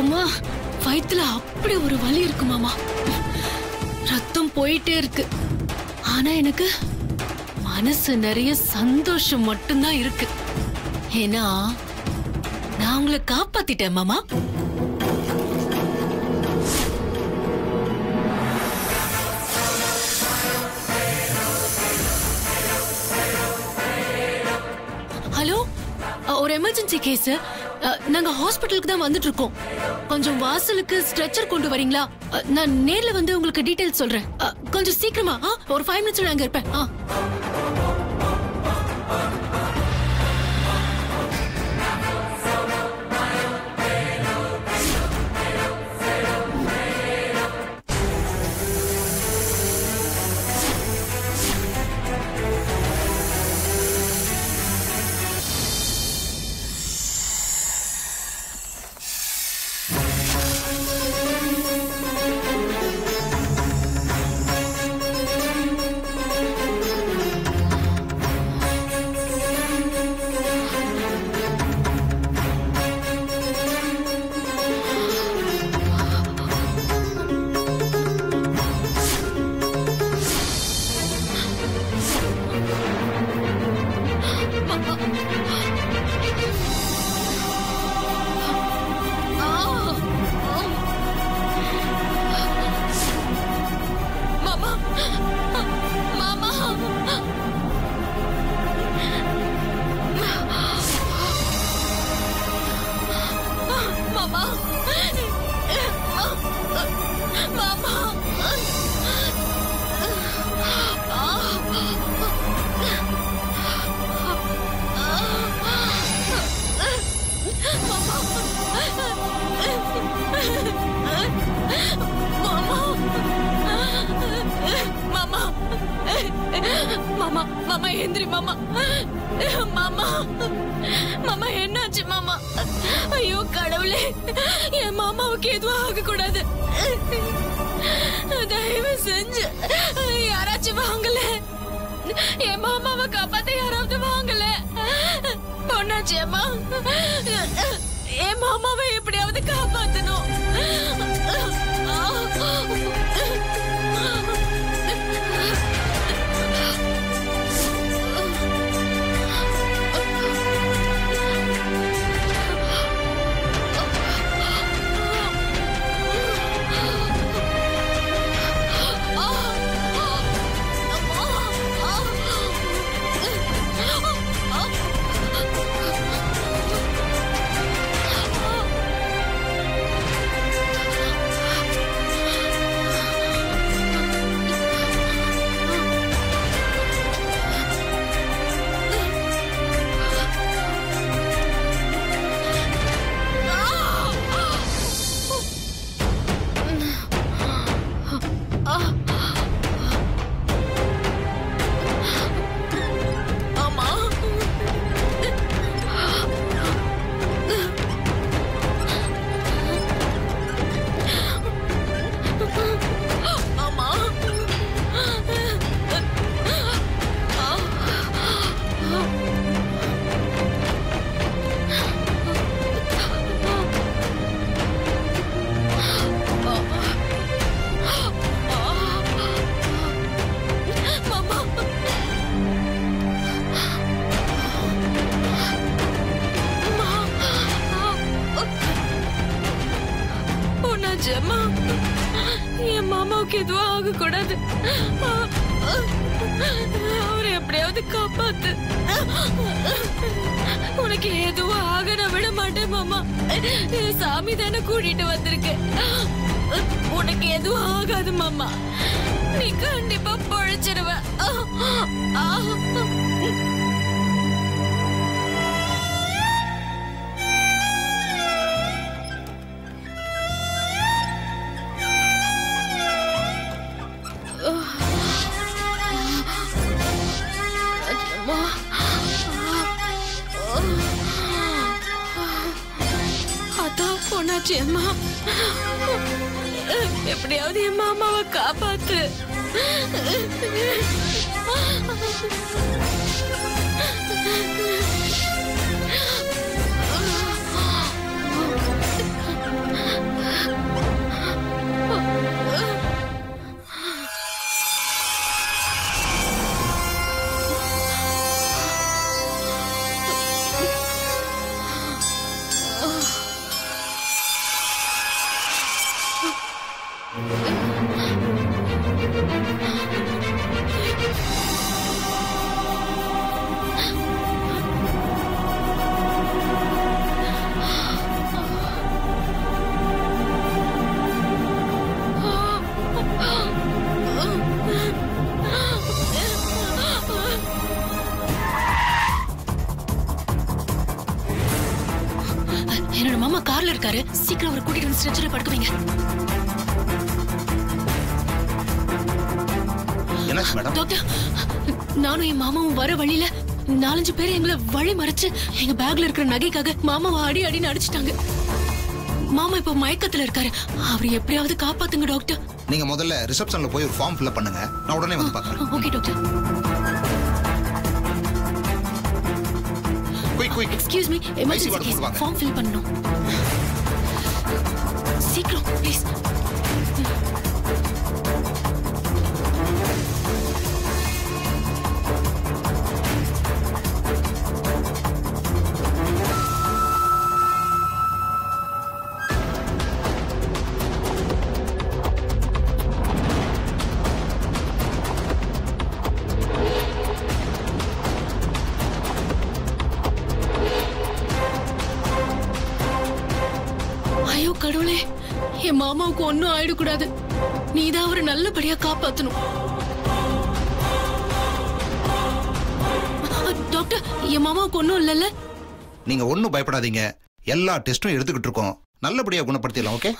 அம்மா வயிற்றுல அப்படி ஒரு வலி இருக்கு மாமா. ரத்தம் போயிட்டே இருக்கு. ஆனா எனக்கு மனசு நிறைய சந்தோஷம் மட்டும்தான் இருக்கு. ஏன்னா நான் உங்களை காப்பாத்திட்டேன் மாமா. ஹலோ ஒரு எமர்ஜென்சி கேஸ் நாங்க ஹாஸ்பிட்டலுக்கு தான் வந்துட்டு இருக்கோம் கொஞ்சம் வாசலுக்கு ஸ்ட்ரெச்சர் கொண்டு வரீங்களா? நான் நேர்ல வந்து உங்களுக்கு டீடைல் சொல்றேன். கொஞ்சம் சீக்கிரமா ஆ, ஒரு ஃபைவ் மினிட்ஸ் நாங்க இருப்பேன் பொண்ணாச்சு என் மாமாவை எப்படியாவது காப்பாத்தணும். எதுவும் ஆகாது மாமா. நீ கண்டிப்பா பொழைச்சிருவ அதான் போனாச்சு அம்மா. எப்படியாவது என் மாமாவை காப்பாத்து. இருக்காரு. சீக்கிரம் அவர் கூட்டிட்டு வந்து ஸ்ட்ரெச்சர்ல படுக்க வைங்க. என்னாச்சு மேடம்? டாக்டர் நானும் என் மாமாவும் வர வழியில நாலஞ்சு பேர் எங்களை வழி மறைச்சு எங்க பேக்ல இருக்கிற நகைக்காக மாமாவை அடி அடின்னு அடிச்சிட்டாங்க. மாமா இப்ப மயக்கத்துல இருக்காரு. அவர் எப்படியாவது காப்பாத்துங்க டாக்டர் நீங்க முதல்ல ரிசப்ஷன்ல போய் ஒரு ஃபார்ம் ஃபில்அப் பண்ணுங்க. நான் உடனே வந்து பார்க்கறேன். Okay doctor quick quick excuse me emergency. Form fill பண்ணணும். சீக்கிரம் ப்ளீஸ் என் மாமாவுக்கு ஒன்னும் ஆயிடக்கூடாது. நீதான் அவரை நல்லபடியா காப்பாத்தணும். டாக்டர் என் மாமாவுக்கு ஒன்னும் இல்லைல்ல? நீங்க ஒண்ணும் பயப்படாதீங்க. எல்லா டெஸ்டும் எடுத்துக்கிட்டு இருக்கோம். நல்லபடியா குணப்படுத்திடலாம் ஓகே?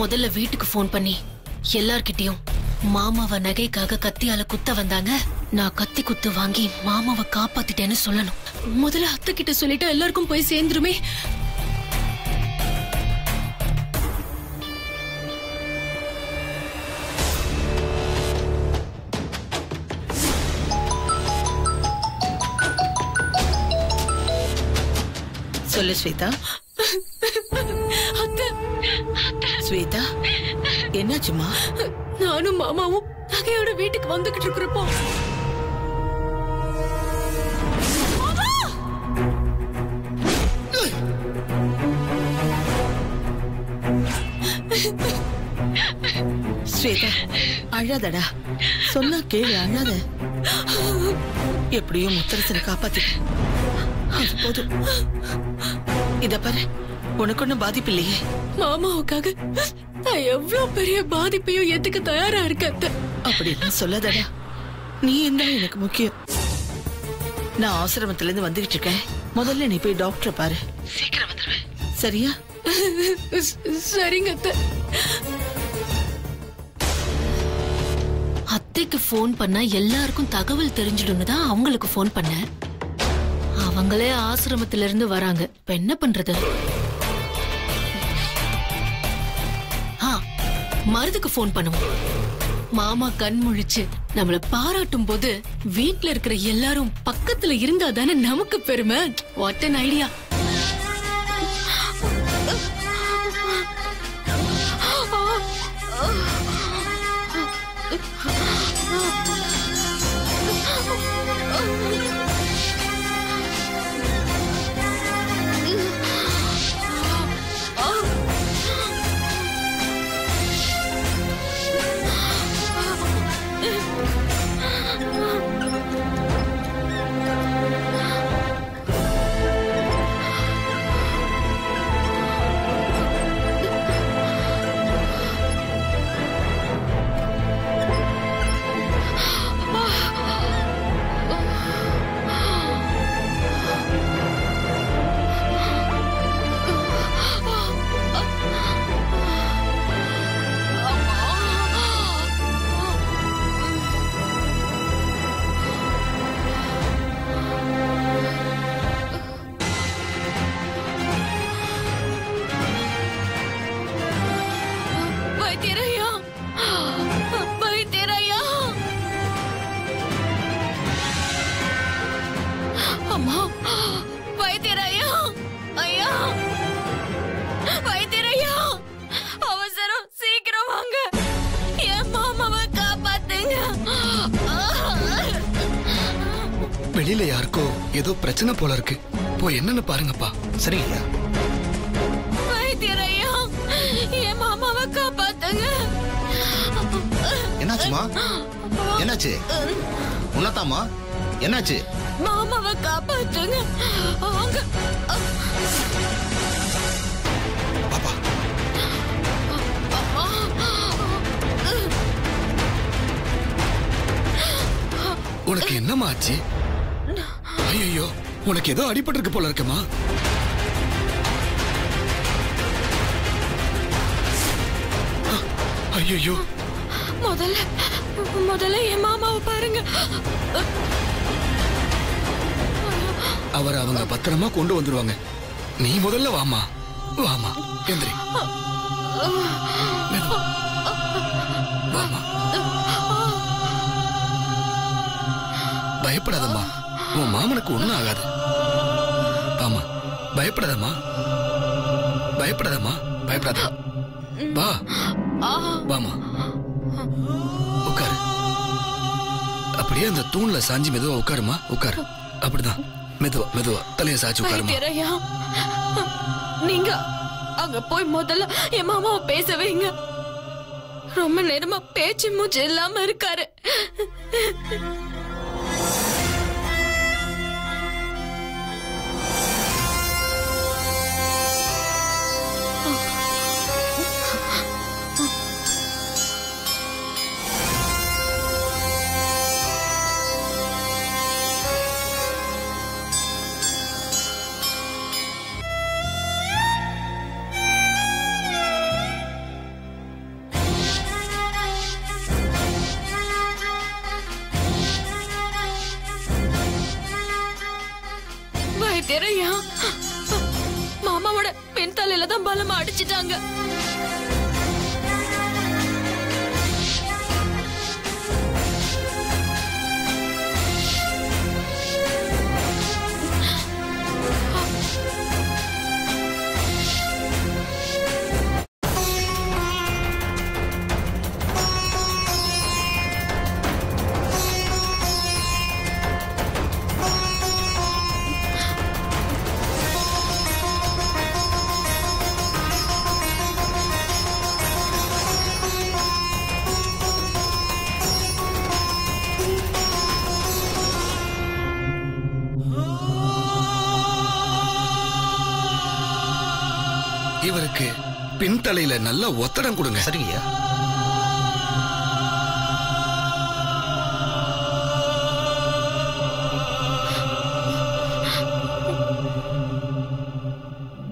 முதல்ல வீட்டுக்கு ஃபோன் பண்ணி எல்லார்கிட்டயும் மாமாவ நகைக்காக கத்தியால குத்த வந்தாங்க. நான் கத்தி குத்து வாங்கி மாமாவை காப்பாத்திட்டேன்னு சொல்லணும். முதல்ல அத்தை கிட்ட சொல்லிட்டா எல்லாருக்கும் போய் சேர்ந்துருமே. சொல்லு ஸ்வேதா. அத்தை. ஸ்வேதா என்னாச்சுமா நானும் மாமாவும் நகையோட வீட்டுக்கு வந்துகிட்டு இருக்கிறப்போ ஸ்வேதா அழாதடா. சொன்னா கேளு அழாத. எப்படியும் முத்தரசனை காப்பாத்திட்ட அது போதும். இத பாரு உனக்கு ஒண்ணும் பாதிப்பு இல்லையே. மாமாவுக்காக நான் எவ்வளவு பெரிய பாதிப்பையும் ஏத்துக்க தயாரா இருக்கேன் அத்தை. அப்படின்னு சொல்லாதடா. நீ என்ன எனக்கு முக்கியம். நான் ஆசிரமத்துல இருந்து வந்துகிட்டு இருக்கேன். முதல்ல நீ போய் டாக்டரை பாரு. சீக்கிரம் வந்துருவேன். சரியா? சரிங்க அத்தை. அத்தைக்கு ஃபோன் பண்ணா எல்லாருக்கும் தகவல் தெரிஞ்சிடும்னு தான் அவங்களுக்கு ஃபோன் பண்ணேன். அவங்களே ஆசிரமத்துல இருந்து வராங்க. இப்ப என்ன பண்றது? மருதுக்கு ஃபோன் பண்ணுவோம். மாமா கண் முழிச்சு நம்மள பாராட்டும் போது வீட்டுல இருக்கிற எல்லாரும் பக்கத்துல இருந்தா தானே நமக்கு பெருமை? வாட் அன் ஐடியா வைத்தியரையா வைத்தியரையா அம்மா வைத்தியரையா ஐயா வைத்தியரையா அவசரம் சீக்கிரம் வாங்க. என் மாமாவை காப்பாத்துங்க. வெளியில யாருக்கோ ஏதோ பிரச்சனை போல இருக்கு. போய் என்னன்னு பாருங்கப்பா. சரிங்கய்யா என்னாச்சுமா? என்னாச்சு? உன்னதாமா என்னாச்சு? மாமாவை காப்பாத்துங்க. அவங்க பாப்பா. உனக்கு என்னம்மா ஆச்சு? ஐயோ உனக்கு ஏதோ அடிபட்டிருக்கு போல இருக்குமா ஐயோ முதல்ல முதல்ல என் மாமாவை பாருங்க. அவர் அவங்க பத்திரமா கொண்டு வந்துருவாங்க. நீ முதல்ல வாமா வாமா எந்திரி. வாமா பயப்படாதம்மா. உன் மாமனுக்கு ஒண்ணும் ஆகாது. வாமா பயப்படாதம்மா. பயப்படாதம்மா. பயப்படாத. வா. வாமா உட்காரு. அப்படியே அந்த தூண்ல சாஞ்சி மெதுவா உட்காருமா? உட்காரு. அப்படிதான். மெதுவா மெதுவா. தலைய சாச்சு உட்காருமா? நீங்க அங்க போய் முதல்ல என் மாமாவை பேச வைங்க. ரொம்ப நேரமா பேச்சு மூச்சு இல்லாம இருக்காரு. மேலதான் பலமா அடிச்சிட்டாங்க. இவருக்கு பின்தலையில நல்ல ஒத்தடம் கொடுங்க. சரிங்கய்யா.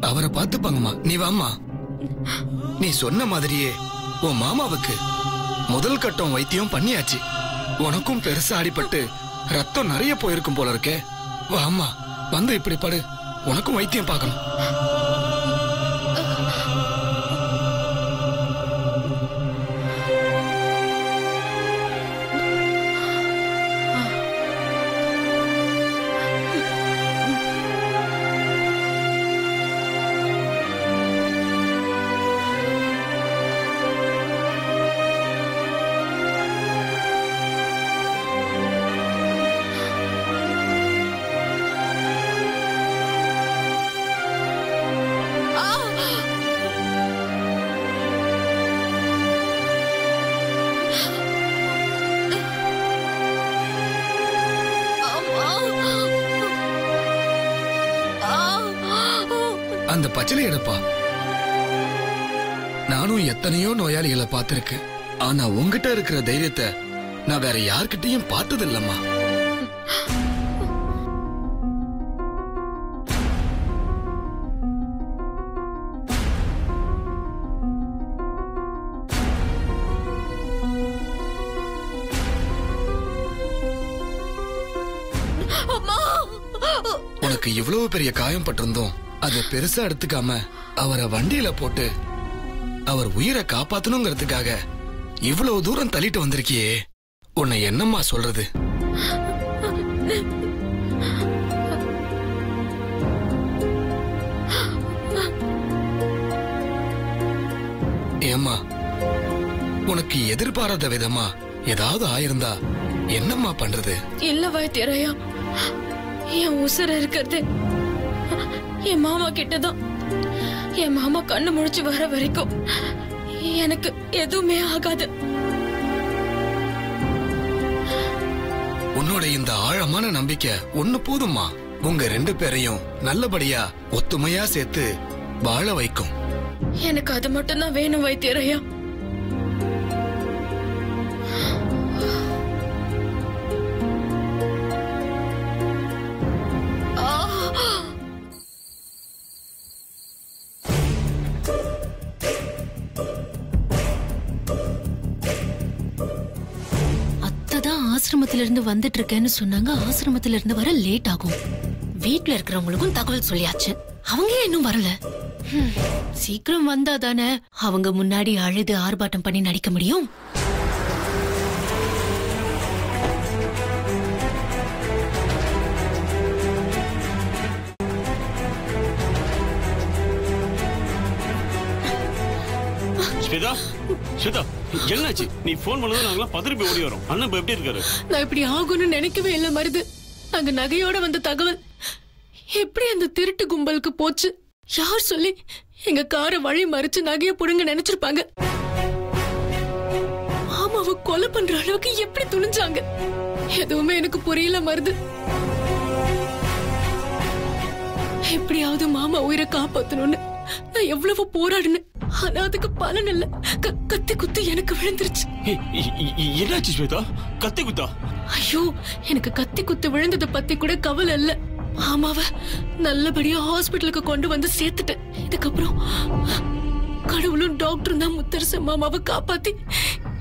அவரை பார்த்துப்பாங்கம்மா. நீ வாம்மா. நீ சொன்ன மாதிரியே உன் மாமாவுக்கு முதல் கட்டம் வைத்தியம் பண்ணியாச்சு. உனக்கும் பெருசா அடிபட்டு ரத்தம் நிறைய போயிருக்கும் போல இருக்கே. வாம்மா வந்து இப்படி படு. உனக்கும் வைத்தியம் பார்க்கணும். அந்த பச்சிலை எடுப்பா. நானும் எத்தனையோ நோயாளிகளை பார்த்திருக்கேன். ஆனா உன்கிட்ட இருக்கிற தைரியத்தை நான் வேற யார்கிட்டயும் பார்த்தது இல்லம்மா உனக்கு இவ்வளவு பெரிய காயம் பட்டிருந்தோம். அதை பெருசா எடுத்துக்காம அவரை வண்டியில போட்டு அவர் உயிரை காப்பாத்தணுங்கிறதுக்காக இவ்வளவு தூரம் தள்ளிட்டு வந்திருக்கியே. உன்னை என்னம்மா சொல்றது? ஏம்மா உனக்கு எதிர்பாராத விதமா ஏதாவது ஆயிருந்தா என்னம்மா பண்றது? இல்ல வைத்தியரையா என் உசுர இருக்கிறது. என் மாமா கிட்டதான். என் மாமா கண்ணு முழிச்சு வர வரைக்கும் எனக்கு எதுவுமே ஆகாது. உன்னோட இந்த ஆழமான நம்பிக்கை ஒண்ணு போதும்மா. உங்க ரெண்டு பேரையும் நல்லபடியா ஒத்துமையா சேர்த்து வாழ வைக்கும். எனக்கு அது மட்டும்தான் வேணும் வைத்தியரையா. இருந்து வந்துட்டு இருக்கேன்னு சொன்னாங்க. ஆசிரமத்துல இருந்து வர லேட் ஆகும். வீட்ல இருக்கிறவங்களுக்கும் தகவல் சொல்லியாச்சு. அவங்க ஏன் இன்னும் வரல? சீக்கிரம் வந்தா தானே அவங்க முன்னாடி அழுது ஆர்ப்பாட்டம் பண்ணி நடிக்க முடியும்? ஸ்வேதா என்னாச்சு? நீ ஃபோன் பண்ணதும் நாங்களாம் பதறி போய் ஓடி வரோம். அண்ணன் இப்ப எப்படி இருக்காரு? நான் இப்படி ஆகும்னு நினைக்கவே இல்லை மருது. அங்க நகையோட வந்த தகவல். எப்படி அந்த திருட்டு கும்பலுக்கு போச்சு? யார் சொல்லி எங்க காரை வழி மறிச்சு நகைய புடுங்க நினைச்சிருப்பாங்க? மாமாவை கொலை பண்ற அளவுக்கு எப்படி துணிஞ்சாங்க? எதுவுமே எனக்கு புரியல மருது. எப்படியாவது மாமா உயிரை காப்பாத்தணும்னு நான் எவ்வளவு போராடினேன். ஆனா அதுக்கு பலன் இல்ல. கத்தி குத்து எனக்கு விழுந்துருச்சு. என்னாச்சு ஸ்வேதா? கத்தி குத்தா? ஐயோ எனக்கு கத்தி குத்து விழுந்ததை பத்தி கூட கவலை இல்ல. மாமாவ நல்லபடியா ஹாஸ்பிட்டலுக்கு கொண்டு வந்து சேர்த்துட்டேன். இதுக்கப்புறம் கடவுளும் டாக்டரும் தான் முத்தரச மாமாவை காப்பாத்தி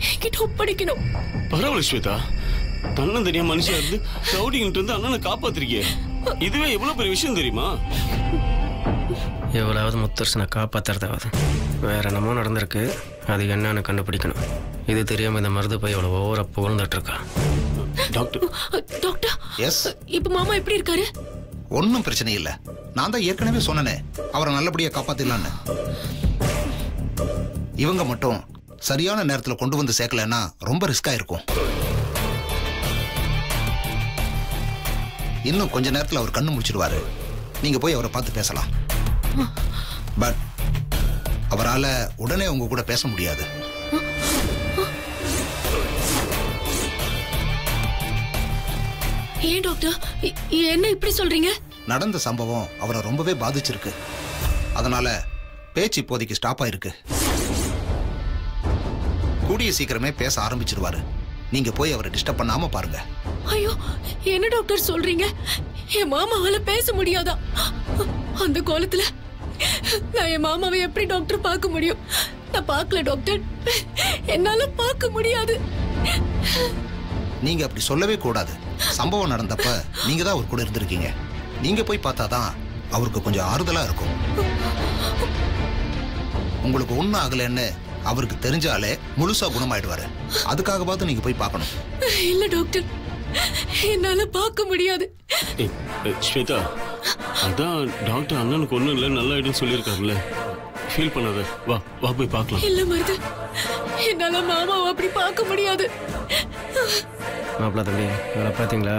என்கிட்ட ஒப்படைக்கணும். பரவாயில்ல ஸ்வேதா. தன்னன் தெரியாம மனுஷியா இருந்து ரவுடிங்கிட்ட இருந்து அண்ணனை காப்பாத்திருக்கியே இதுவே எவ்வளவு பெரிய விஷயம் தெரியுமா? எவ்வளவு முத்தரசனை காப்பாத்துறதாவது. வேற என்னமோ நடந்திருக்கு. அது என்னன்னு கண்டுபிடிக்கணும். இது தெரியாம இந்த மருது போய் இவ்வளவு ஓவரா புகழ்ந்துட்டு இருக்கா டாக்டர். டாக்டர். எஸ். இப்ப மாமா எப்படி இருக்காரு? ஒன்றும் பிரச்சனை இல்லை. நான் தான் ஏற்கனவே சொன்னனே. அவரை நல்லபடியா காப்பாத்திடலான்னு. இவங்க மட்டும் சரியான நேரத்தில் கொண்டு வந்து சேர்க்கலன்னா ரொம்ப ரிஸ்கா இருக்கும் இன்னும் கொஞ்ச நேரத்தில் அவர் கண்ணு முடிச்சிடுவாரு. நீங்க போய் அவரை பார்த்து பேசலாம். பட் அவரால் உடனே உங்க கூட பேச முடியாது. ஏன் டாக்டர்? என்ன இப்படி சொல்றீங்க? நடந்த சம்பவம் அவரை ரொம்பவே பாதிச்சிருக்கு. அதனால பேச்சு இப்போதைக்கு ஸ்டாப் ஆயிருக்கு. கூடிய சீக்கிரமே பேச ஆரம்பிச்சிருவாரு. நீங்க போய் அவரை டிஸ்டர்ப் பண்ணாம பாருங்க. ஐயோ என்ன டாக்டர் சொல்றீங்க? என் மாமாவால பேச முடியாதா? அந்த கோலத்துல நான் என் மாமாவை எப்படி டாக்டர் பார்க்க முடியும்? நான் பார்க்கல டாக்டர். என்னால பார்க்க முடியாது. நீங்க அப்படி சொல்லவே கூடாது. சம்பவம் நடந்தப்ப நீங்க தான் அவர் கூட இருந்திருக்கீங்க. நீங்க போய் பார்த்தாதான் அவருக்கு கொஞ்சம் ஆறுதலா இருக்கும். உங்களுக்கு ஒன்றும் ஆகலைன்னு அவருக்கு தெரிஞ்சாலே முழுசா குணமாயிடுவாரு. அதுக்காகவாவது நீங்க போய் பார்க்கணும். இல்ல டாக்டர். என்னால பார்க்க முடியாது. ஸ்வேதா. அதான் டாக்டர் அண்ணனுக்கு ஒண்ணும் இல்லை நல்லா ஆயிடுன்னு சொல்லியிருக்காருல்ல. ஃபீல் பண்ணாத. வா வா போய் பார்க்கலாம். இல்ல மருது என்னால மாமாவை அப்படி பார்க்க முடியாது. மாப்பிள்ள தம்பி இவளை பார்த்தீங்களா?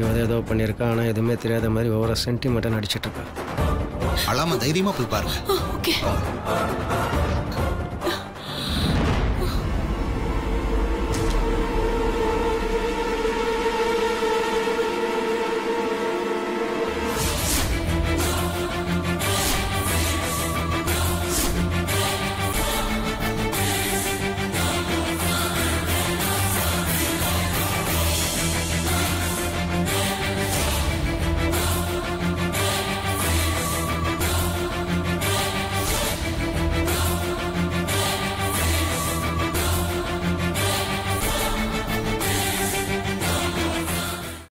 இவ ஏதோ பண்ணியிருக்கா ஆனால் எதுவுமே தெரியாத மாதிரி ஒவ்வொரு சென்டிமெண்ட்டாக நடிச்சிட்டு இருக்கா. அழாம தைரியமா போய் பாருங்க.